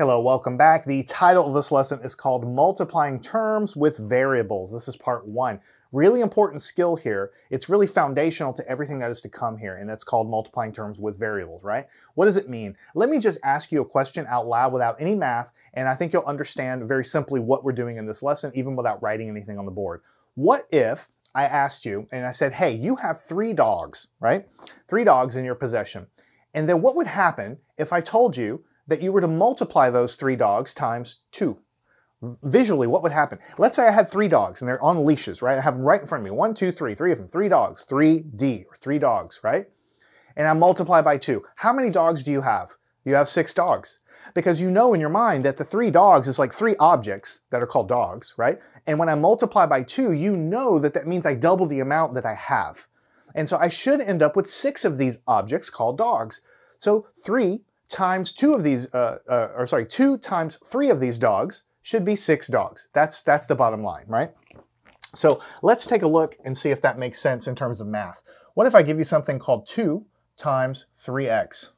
Hello, welcome back. The title of this lesson is called Multiplying Terms with Variables. This is part one. Really important skill here. It's really foundational to everything that is to come here, and that's called multiplying terms with variables, right? What does it mean? Let me just ask you a question out loud without any math, and I think you'll understand very simply what we're doing in this lesson, even without writing anything on the board. What if I asked you, and I said, hey, you have three dogs, right? Three dogs in your possession. And then what would happen if I told you that you were to multiply those three dogs times two? Visually, what would happen? Let's say I had three dogs and they're on leashes, right? I have them right in front of me. One, two, three, three of them, three dogs, 3D, or three dogs, right? And I multiply by two. How many dogs do you have? You have six dogs. Because you know in your mind that the three dogs is like three objects that are called dogs, right? And when I multiply by two, you know that that means I double the amount that I have. And so I should end up with six of these objects called dogs. So three times two of these, uh, uh, or sorry, two times three of these dogs should be six dogs. That's, that's the bottom line, right? So let's take a look and see if that makes sense in terms of math. What if I give you something called 2 times 3x?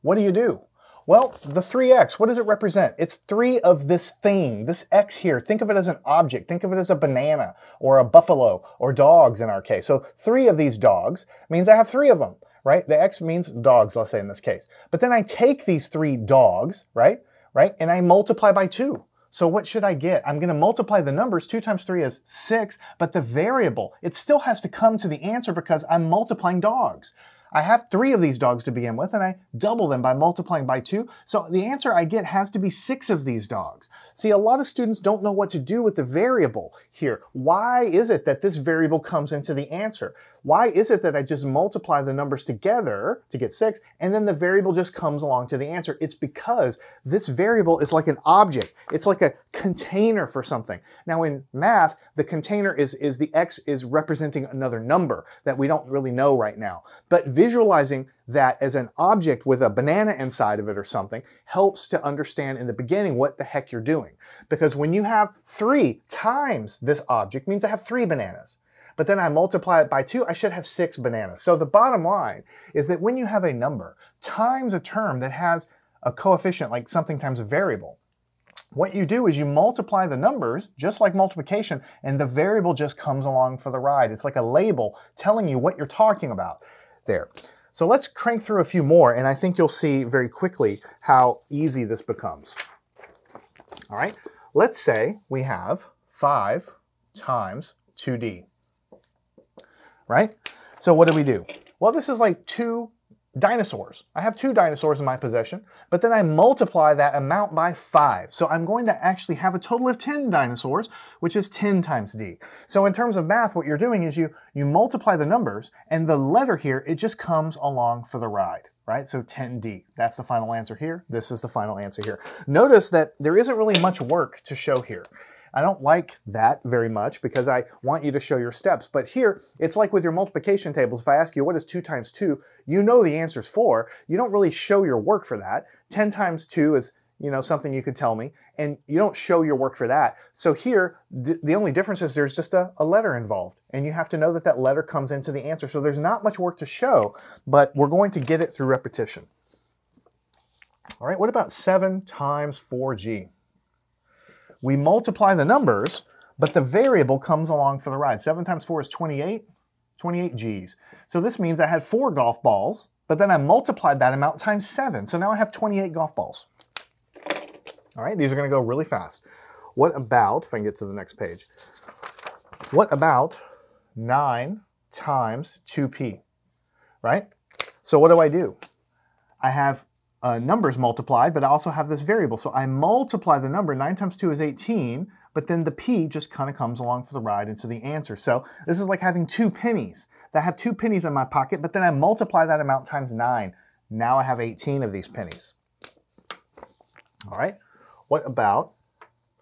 What do you do? Well, the 3x, what does it represent? It's three of this thing, this x here. Think of it as an object. Think of it as a banana or a buffalo or dogs in our case. So three of these dogs means I have three of them, right? The x means dogs, let's say in this case. But then I take these three dogs, right? Right? And I multiply by two. So what should I get? I'm going to multiply the numbers. 2 times 3 is 6, but the variable, it still has to come to the answer because I'm multiplying dogs. I have three of these dogs to begin with, and I double them by multiplying by two. So the answer I get has to be six of these dogs. See, a lot of students don't know what to do with the variable here. Why is it that this variable comes into the answer? Why is it that I just multiply the numbers together to get six, and then the variable just comes along to the answer? It's because this variable is like an object. It's like a container for something. Now in math, the container is, is the x is representing another number that we don't really know right now. But visualizing that as an object with a banana inside of it or something helps to understand in the beginning what the heck you're doing. Because when you have three times this object means I have three bananas but then I multiply it by two, I should have six bananas. So the bottom line is that when you have a number times a term that has a coefficient like something times a variable, what you do is you multiply the numbers, just like multiplication, and the variable just comes along for the ride. It's like a label telling you what you're talking about there. So let's crank through a few more, and I think you'll see very quickly how easy this becomes. All right, let's say we have 5 times 2d right? So what do we do? Well, this is like two dinosaurs. I have two dinosaurs in my possession, but then I multiply that amount by five. So I'm going to actually have a total of 10 dinosaurs, which is 10 times d. So in terms of math, what you're doing is you, you multiply the numbers and the letter here, it just comes along for the ride right? So 10D, that's the final answer here. This is the final answer here. Notice that there isn't really much work to show here. I don't like that very much because I want you to show your steps. But here, it's like with your multiplication tables. If I ask you what is 2 times 2, you know the answer is 4. You don't really show your work for that. 10 times 2 is you know, something you could tell me, and you don't show your work for that. So here, the only difference is there's just a, a, letter involved, and you have to know that that letter comes into the answer. So there's not much work to show, but we're going to get it through repetition. All right, what about 7 times 4g? We multiply the numbers, but the variable comes along for the ride. 7 times 4 is 28, 28 G's. So this means I had four golf balls, but then I multiplied that amount times 7. So now I have 28 golf balls. All right, these are going to go really fast. What about, if I can get to the next page, what about 9 times 2p, right? So what do I do? I have uh, numbers multiplied, but I also have this variable. So I multiply the number, 9 times 2 is 18, but then the p just kind of comes along for the ride into the answer. So this is like having two pennies. I have two pennies in my pocket, but then I multiply that amount times 9. Now I have 18 of these pennies. All right, what about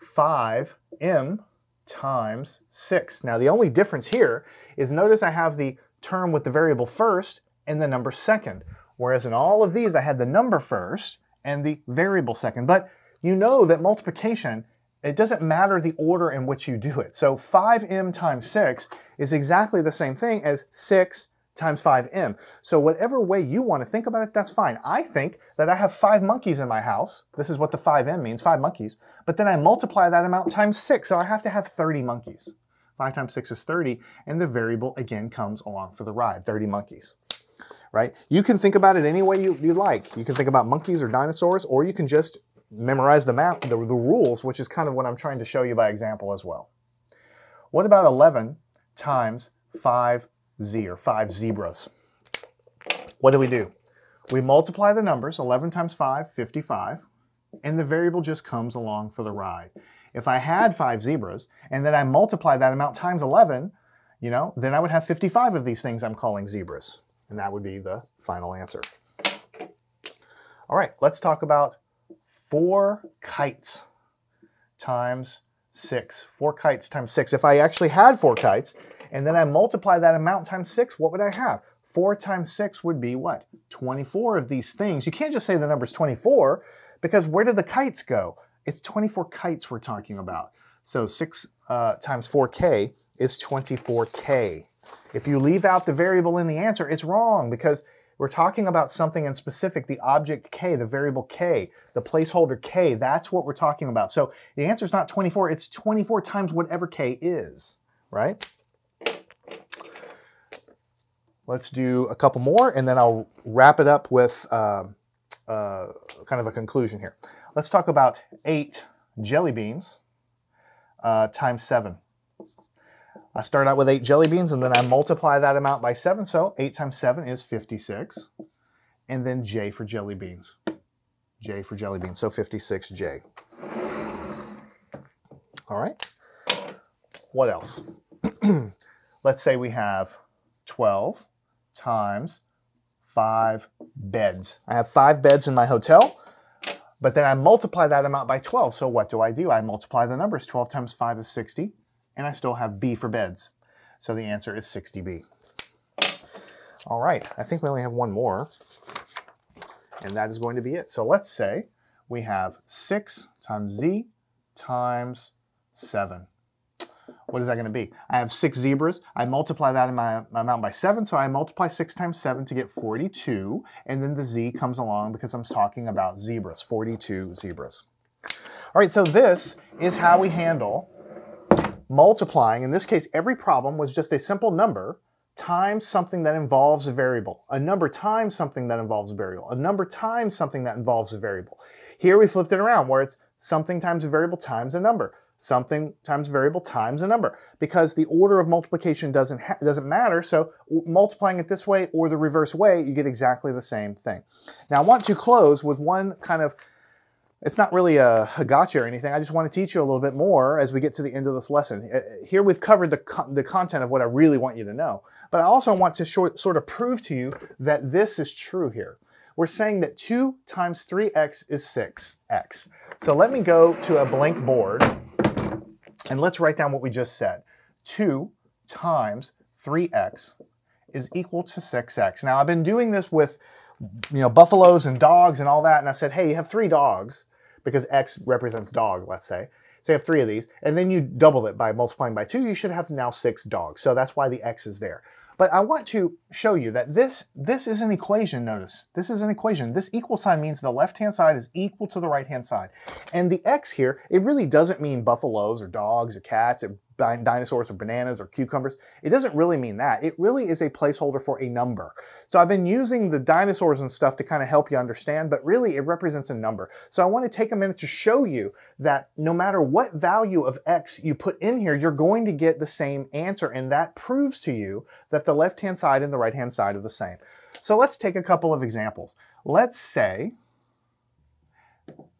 5m times 6? Now the only difference here is notice I have the term with the variable first and the number second. Whereas in all of these, I had the number first and the variable second. But you know that multiplication, it doesn't matter the order in which you do it. So 5m times 6 is exactly the same thing as 6 times 5m. So whatever way you want to think about it, that's fine. I think that I have five monkeys in my house. This is what the 5m means, five monkeys. But then I multiply that amount times six, so I have to have 30 monkeys. 5 times 6 is 30, and the variable again comes along for the ride, 30 monkeys. Right? You can think about it any way you, you like. You can think about monkeys or dinosaurs, or you can just memorize the map, the, the rules, which is kind of what I'm trying to show you by example as well. What about 11 times 5z, or 5 zebras? What do we do? We multiply the numbers, 11 times 5, 55, and the variable just comes along for the ride. If I had five zebras and then I multiply that amount times 11, you know, then I would have 55 of these things I'm calling zebras. And that would be the final answer. All right, let's talk about four kites times six. Four kites times six. If I actually had four kites and then I multiply that amount times six, what would I have? Four times six would be what? 24 of these things. You can't just say the number's 24 because where did the kites go? It's 24 kites we're talking about. So 6 uh, times 4k is 24k. If you leave out the variable in the answer, it's wrong because we're talking about something in specific, the object k, the variable k, the placeholder k, that's what we're talking about. So the answer is not 24, it's 24 times whatever k is, right? Let's do a couple more and then I'll wrap it up with uh, uh, kind of a conclusion here. Let's talk about eight jelly beans uh, times seven. I start out with eight jelly beans and then I multiply that amount by seven. So eight times seven is 56. And then J for jelly beans. J for jelly beans, so 56J. All right. What else? Let's say we have 12 times five beds. I have five beds in my hotel. But then I multiply that amount by 12. So what do I do? I multiply the numbers. 12 times 5 is 60. And I still have B for beds. So the answer is 60B. All right, I think we only have one more. And that is going to be it. So let's say we have 6 times Z times 7 what is that going to be? I have six zebras. I multiply that in my, my, amount by seven, so I multiply six times seven to get 42, and then the z comes along because I'm talking about zebras, 42 zebras. All right, so this is how we handle multiplying. In this case, every problem was just a simple number times something that involves a variable. A number times something that involves a variable. A number times something that involves a variable. Here we flipped it around where it's something times a variable times a number something times a variable times a number because the order of multiplication doesn't doesn't matter. So multiplying it this way or the reverse way, you get exactly the same thing. Now I want to close with one kind of, it's not really a, a gotcha or anything. I just want to teach you a little bit more as we get to the end of this lesson. Uh, here we've covered the, the content of what I really want you to know. But I also want to short, sort of prove to you that this is true here. We're saying that 2 times 3x is 6x. So let me go to a blank board and let's write down what we just said. 2 times 3x is equal to 6x. Now, I've been doing this with you know, buffaloes and dogs and all that, and I said, hey, you have three dogs, because x represents dog, let's say. So you have three of these, and then you double it by multiplying by 2, you should have now 6 dogs. So that's why the x is there. But I want to show you that this, this is an equation, notice. This is an equation. This equal sign means the left-hand side is equal to the right-hand side. And the x here, it really doesn't mean buffaloes or dogs or cats. It dinosaurs or bananas or cucumbers. It doesn't really mean that. It really is a placeholder for a number. So I've been using the dinosaurs and stuff to kind of help you understand, but really it represents a number. So I want to take a minute to show you that no matter what value of x you put in here, you're going to get the same answer. And that proves to you that the left-hand side and the right-hand side are the same. So let's take a couple of examples. Let's say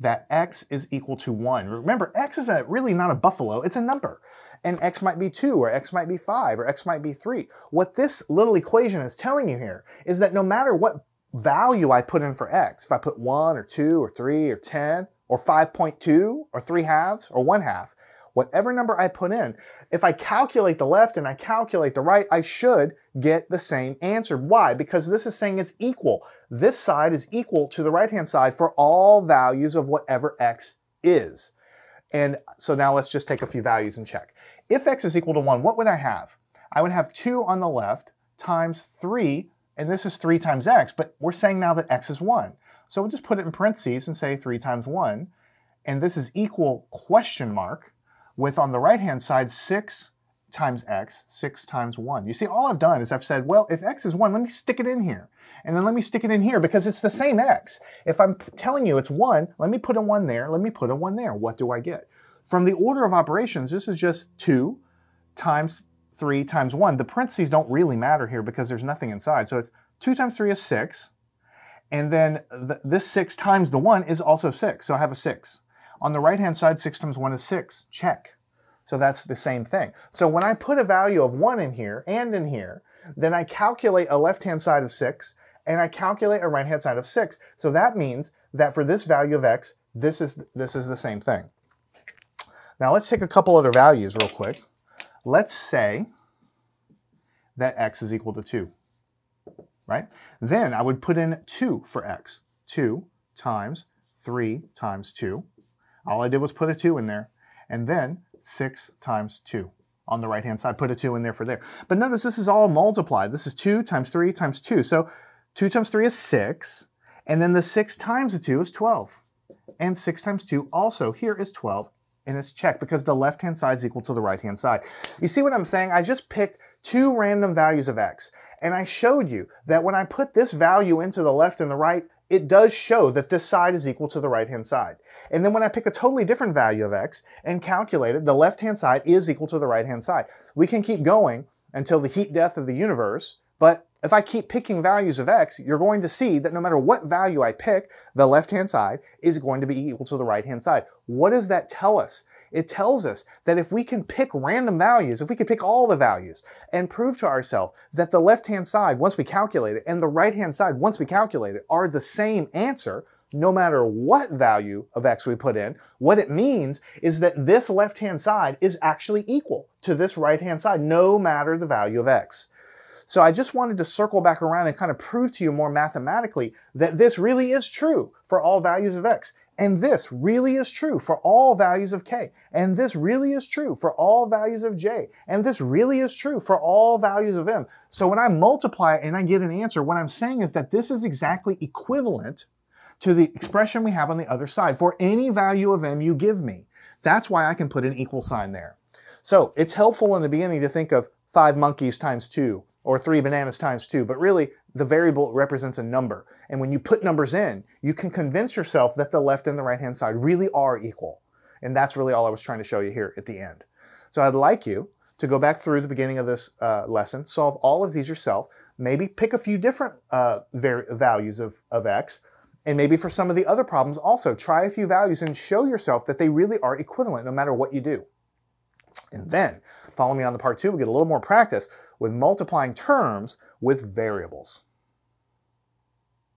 that x is equal to 1. Remember, x is a, really not a buffalo, it's a number and x might be 2, or x might be 5, or x might be 3. What this little equation is telling you here is that no matter what value I put in for x, if I put 1, or 2, or 3, or 10, or 5.2, or 3 halves, or 1 half, whatever number I put in, if I calculate the left and I calculate the right, I should get the same answer. Why? Because this is saying it's equal. This side is equal to the right-hand side for all values of whatever x is. And so now let's just take a few values and check. If x is equal to 1, what would I have? I would have 2 on the left times 3, and this is 3 times x, but we're saying now that x is 1. So we'll just put it in parentheses and say 3 times 1, and this is equal question mark with on the right-hand side 6 times x, 6 times 1. You see, all I've done is I've said, well, if x is 1, let me stick it in here. And then let me stick it in here because it's the same x. If I'm telling you it's 1, let me put a 1 there, let me put a 1 there. What do I get? From the order of operations, this is just 2 times 3 times 1. The parentheses don't really matter here because there's nothing inside. So it's 2 times 3 is 6. And then the, this 6 times the 1 is also 6. So I have a 6. On the right-hand side, 6 times 1 is 6. Check. So that's the same thing. So when I put a value of 1 in here and in here, then I calculate a left-hand side of 6 and I calculate a right-hand side of 6. So that means that for this value of x, this is, this is the same thing. Now let's take a couple other values real quick. Let's say that x is equal to 2, right? Then I would put in 2 for x. 2 times 3 times 2. All I did was put a 2 in there. And then 6 times 2 on the right-hand side. Put a 2 in there for there. But notice this is all multiplied. This is 2 times 3 times 2. So 2 times 3 is 6. And then the 6 times the 2 is 12. And 6 times 2 also here is 12. And it's checked because the left-hand side is equal to the right-hand side. You see what I'm saying? I just picked two random values of x. And I showed you that when I put this value into the left and the right, it does show that this side is equal to the right-hand side. And then when I pick a totally different value of x and calculate it, the left-hand side is equal to the right-hand side. We can keep going until the heat death of the universe, but if I keep picking values of x, you're going to see that no matter what value I pick, the left-hand side is going to be equal to the right-hand side. What does that tell us? It tells us that if we can pick random values, if we can pick all the values and prove to ourselves that the left-hand side, once we calculate it, and the right-hand side, once we calculate it, are the same answer, no matter what value of x we put in, what it means is that this left-hand side is actually equal to this right-hand side, no matter the value of x. So I just wanted to circle back around and kind of prove to you more mathematically that this really is true for all values of x. And this really is true for all values of k. And this really is true for all values of j. And this really is true for all values of m. So when I multiply and I get an answer, what I'm saying is that this is exactly equivalent to the expression we have on the other side for any value of m you give me. That's why I can put an equal sign there. So it's helpful in the beginning to think of five monkeys times two or three bananas times two, but really the variable represents a number. And when you put numbers in, you can convince yourself that the left and the right hand side really are equal. And that's really all I was trying to show you here at the end. So I'd like you to go back through the beginning of this uh, lesson, solve all of these yourself, maybe pick a few different uh, values of, of x, and maybe for some of the other problems also, try a few values and show yourself that they really are equivalent no matter what you do. And then, follow me on to part two, we get a little more practice with multiplying terms with variables.